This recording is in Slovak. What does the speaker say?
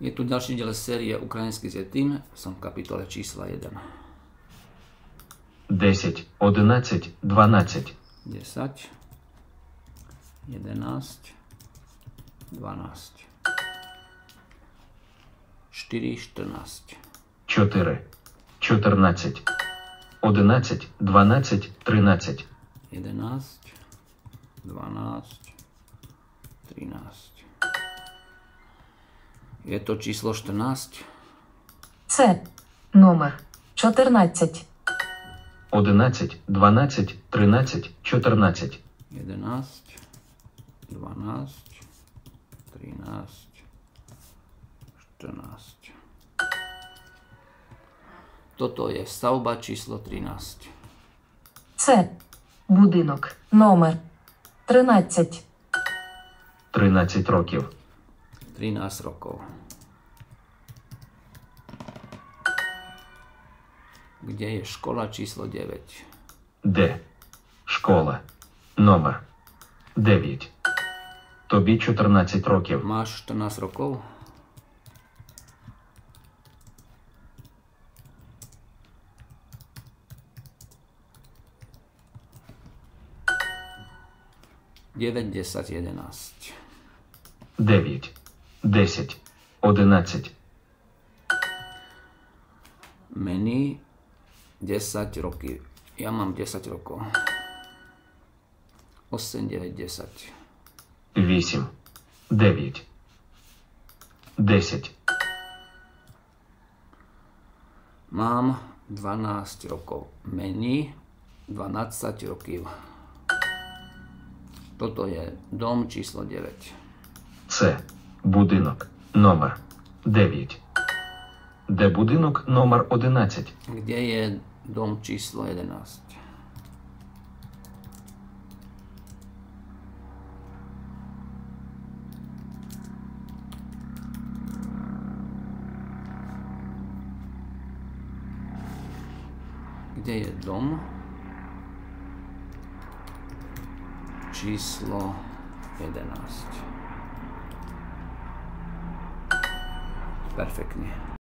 Je tu ďalší diel série Ukrajinský zetim, som v kapitole čísla 1. 10, 11, 12, 10, 11, 12, 4, 14, 4, 14, 11, 12, 13, 11, 12, 13. Je to číslo 14? Це номер 14, 11, 12, 13, 14, 11, 12, 13, 14. Toto je stavba číslo 13. це будинок номер 13, 13 років. 13 rokov. Kde je škola číslo 9? Де? Школа. Номер 9. Тобі 14 років. Máš 14 rokov? Девять, десять, jedenáct. 9, 10, 11. Meny 10 roky. Ja mám 10 rokov. 8, 9, 10. 8, 9, 10. Mám 12 rokov. Mení 12 rokov. Toto je dom číslo 9. C. Будинок номер 9. Де будинок номер 11? Де є дом число 11? Де є дом? Число 11. Perfektne.